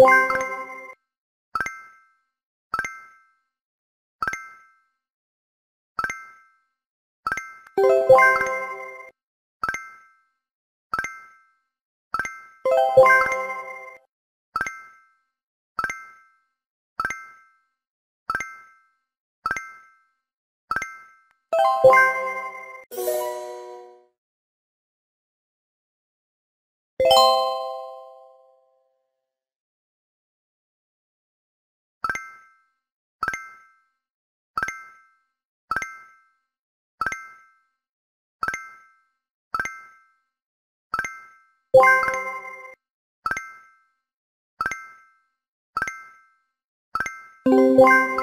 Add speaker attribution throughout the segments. Speaker 1: Bye. Thank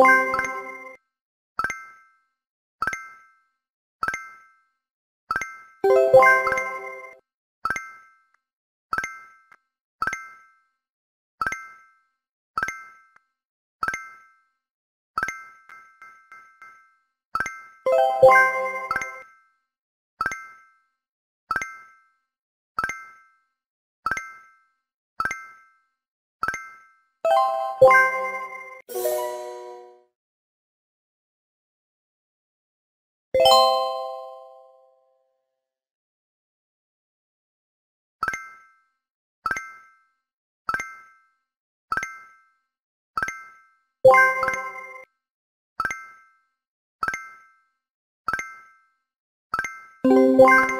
Speaker 1: Música Música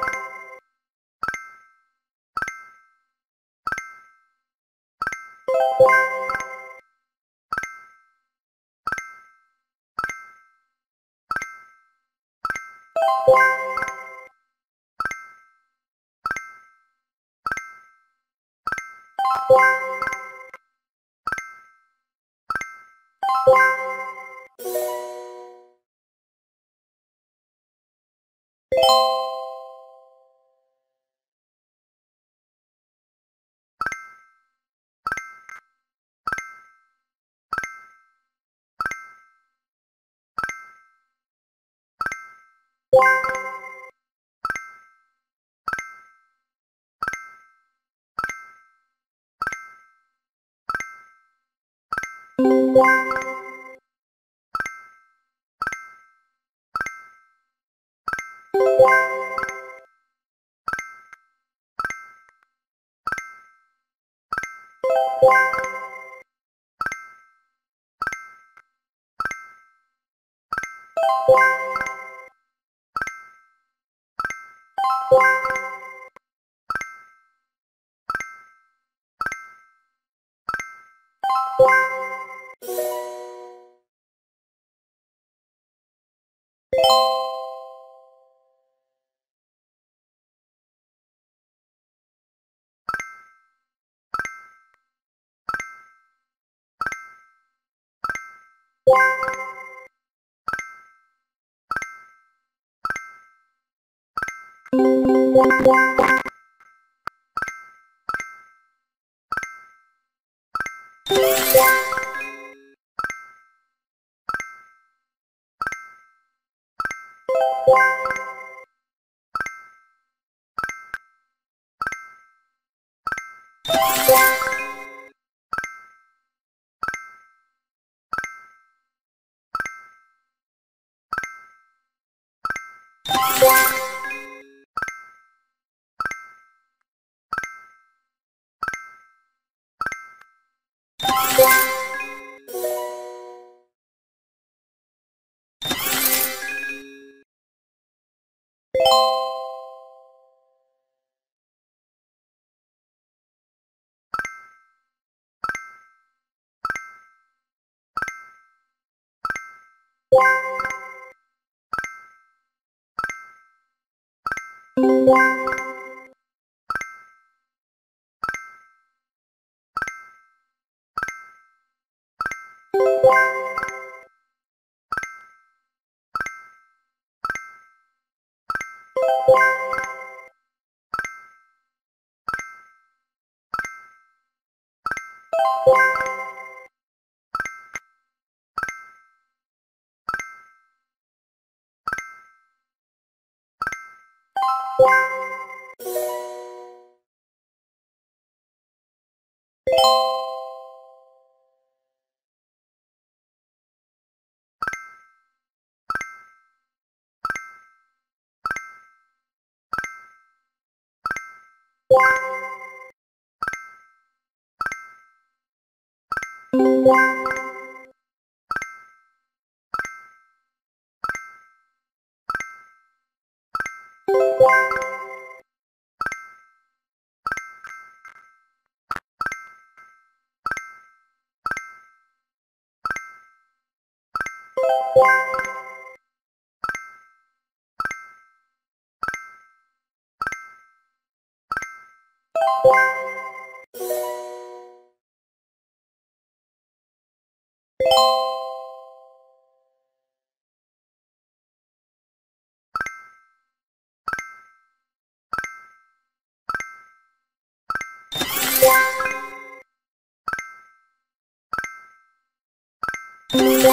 Speaker 1: Bye. Bye. Thank you. Thank you. you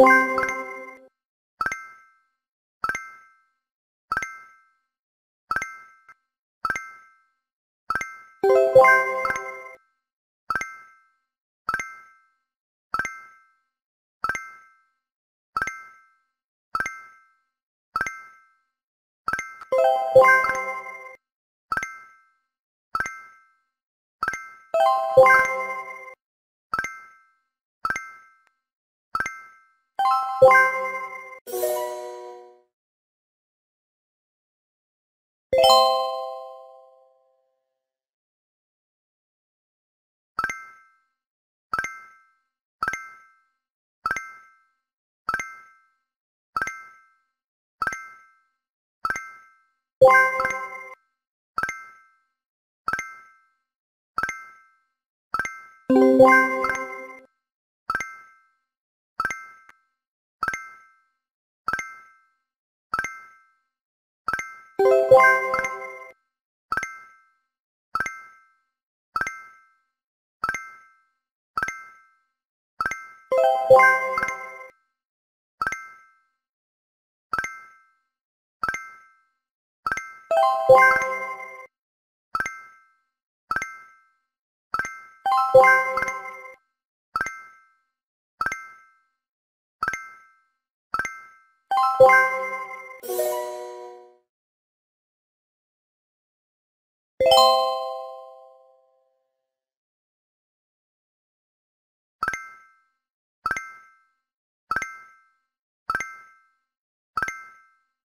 Speaker 1: Música you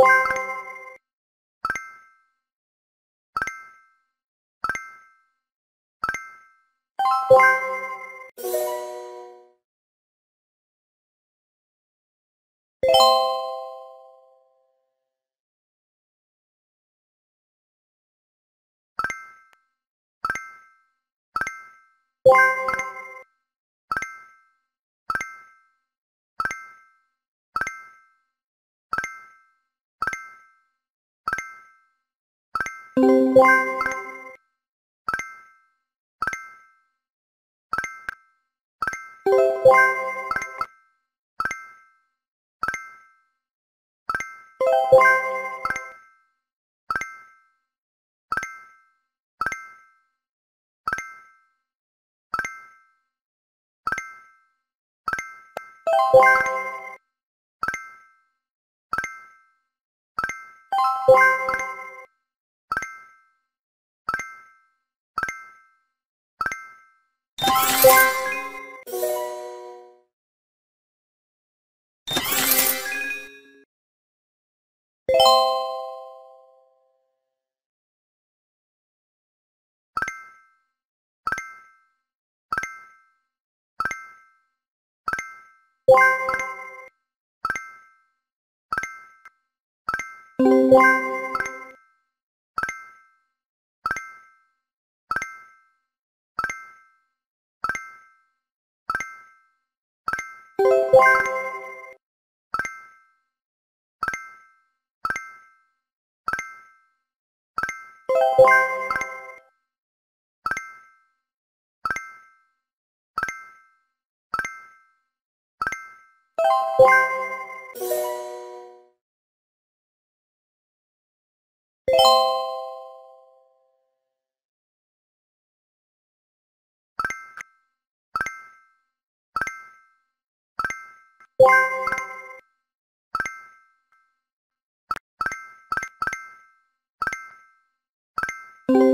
Speaker 1: you Música Thank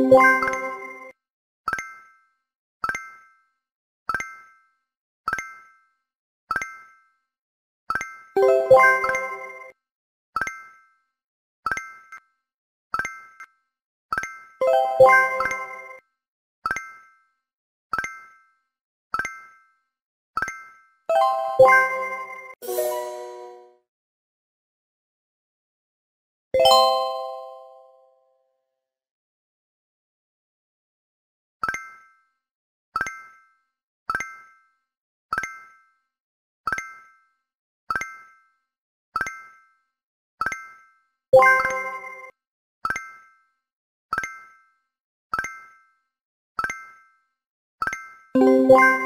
Speaker 1: Bye. Thank you.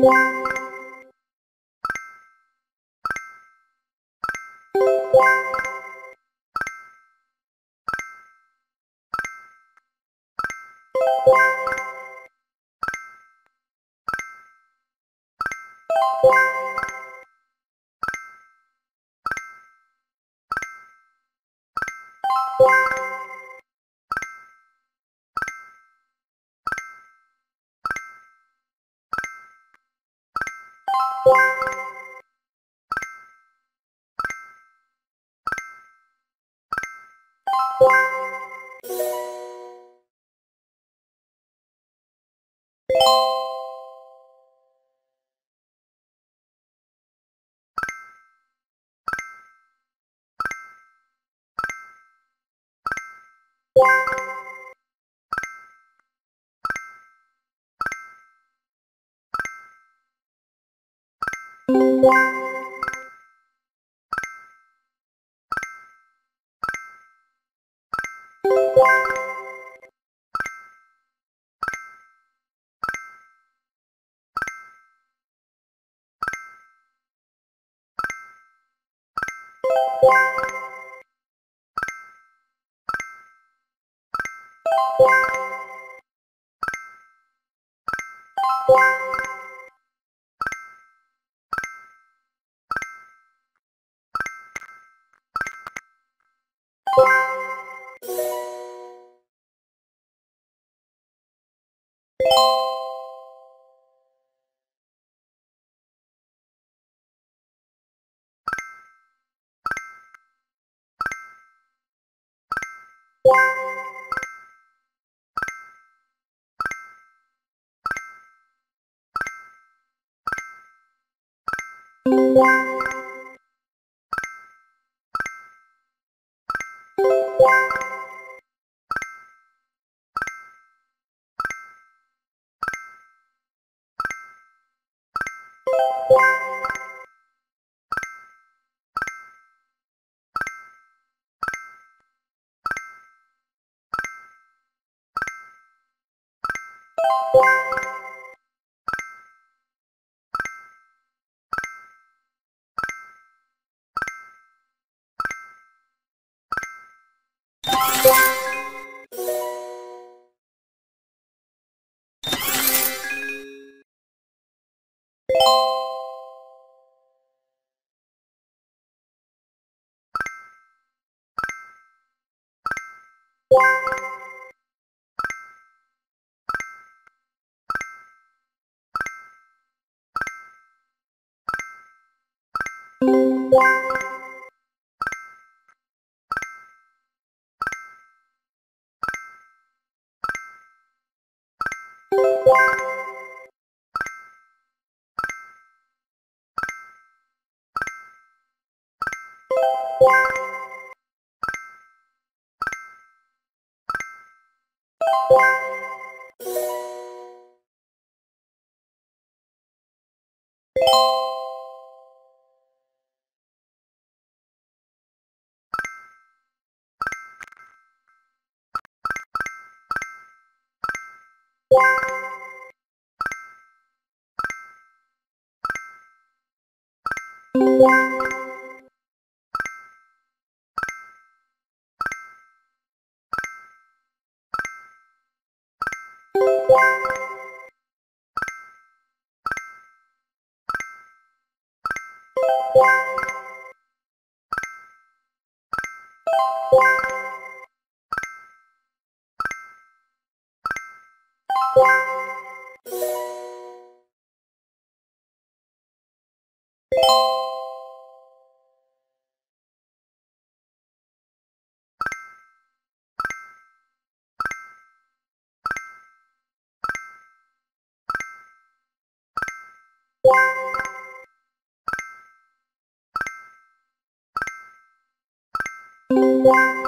Speaker 1: Thank you Thank Bye. Thank you. Música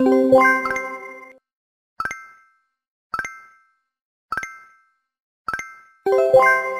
Speaker 1: Thank you.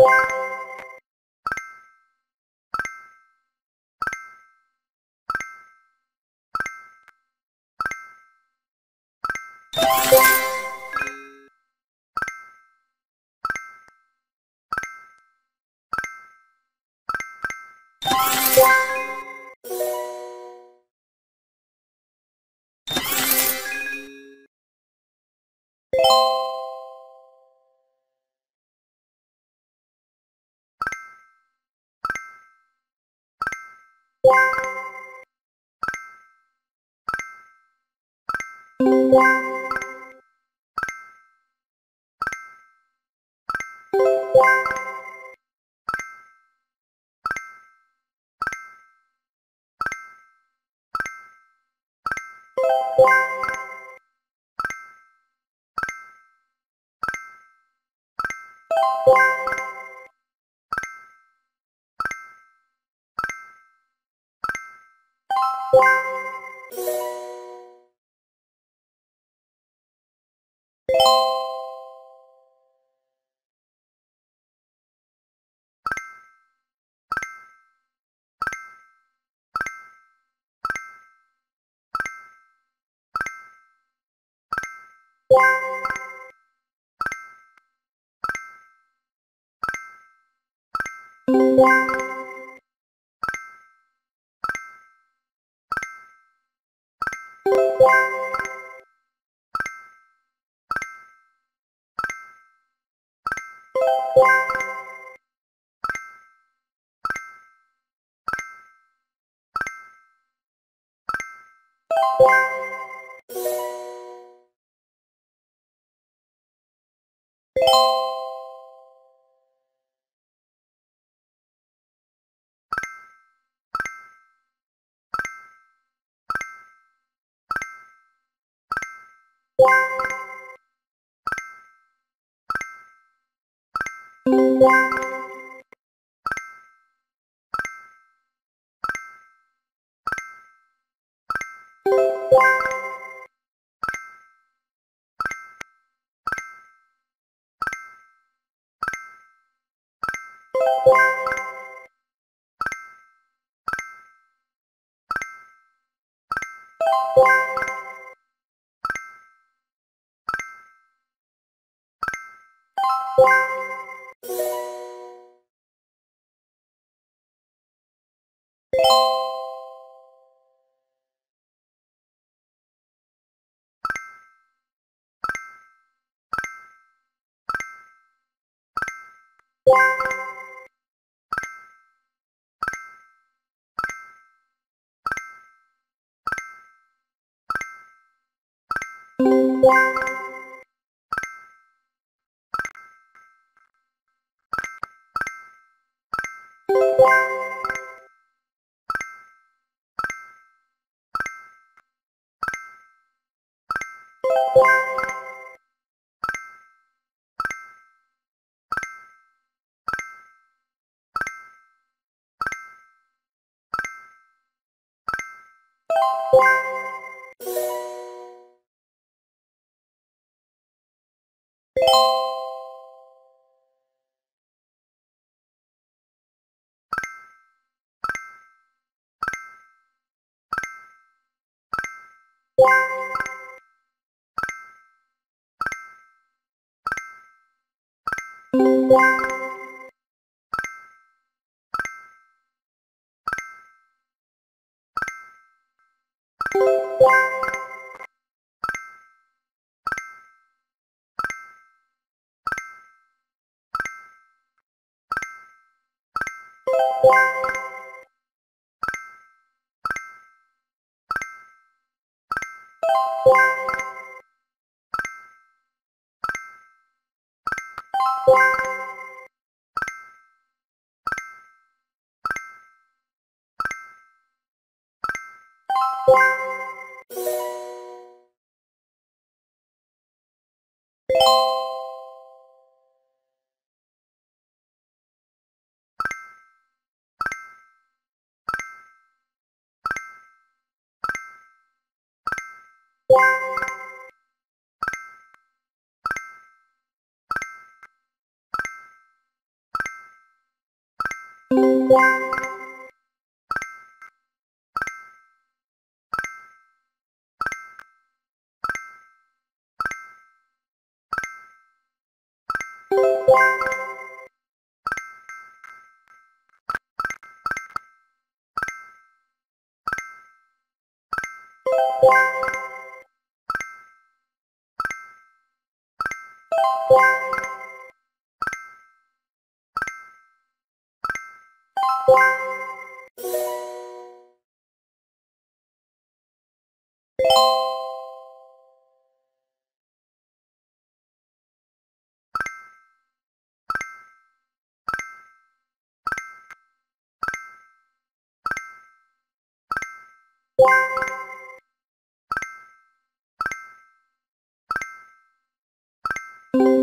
Speaker 1: you Thank you. Thank you. Música Bye. Música Bye.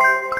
Speaker 1: Thank you.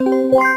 Speaker 1: Bye.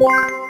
Speaker 1: Bye.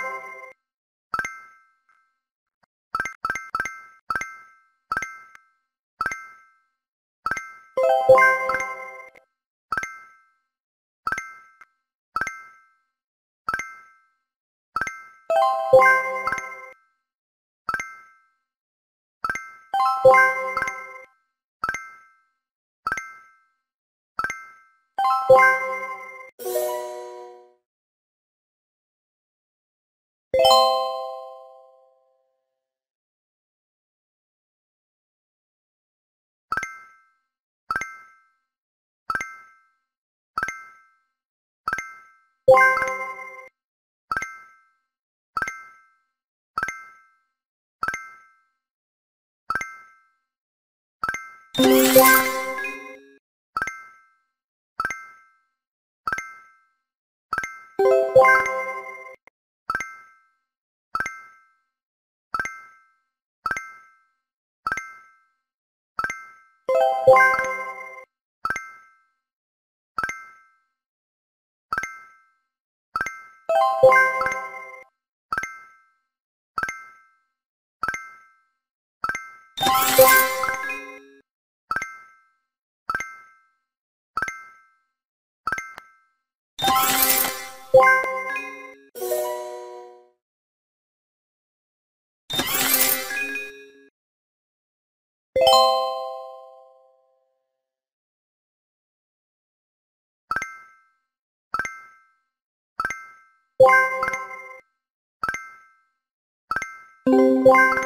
Speaker 1: Yeah.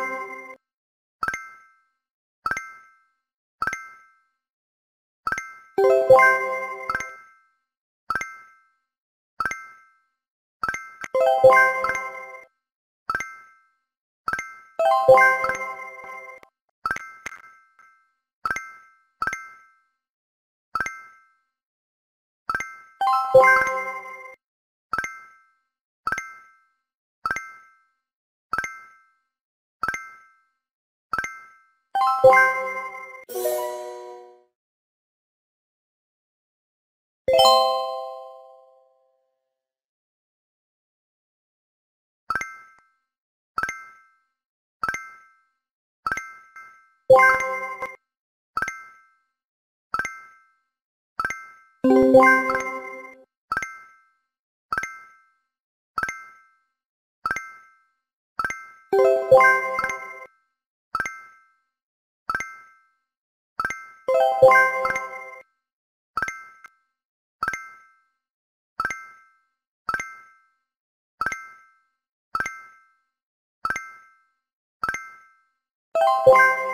Speaker 1: you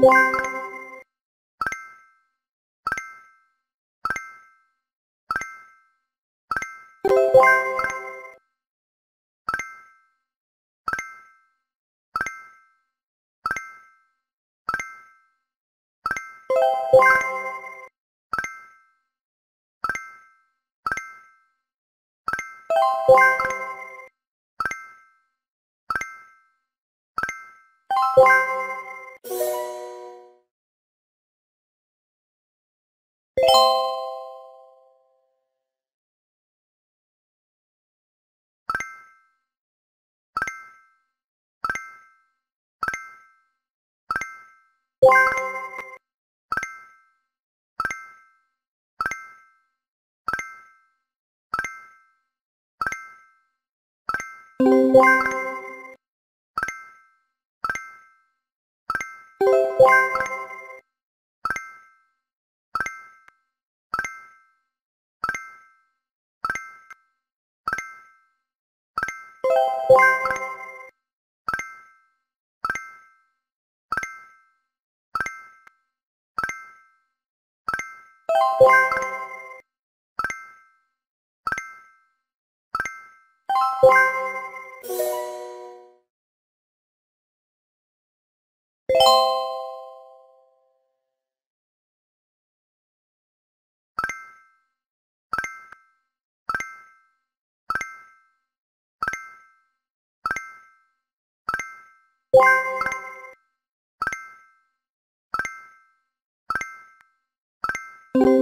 Speaker 1: Bye. Música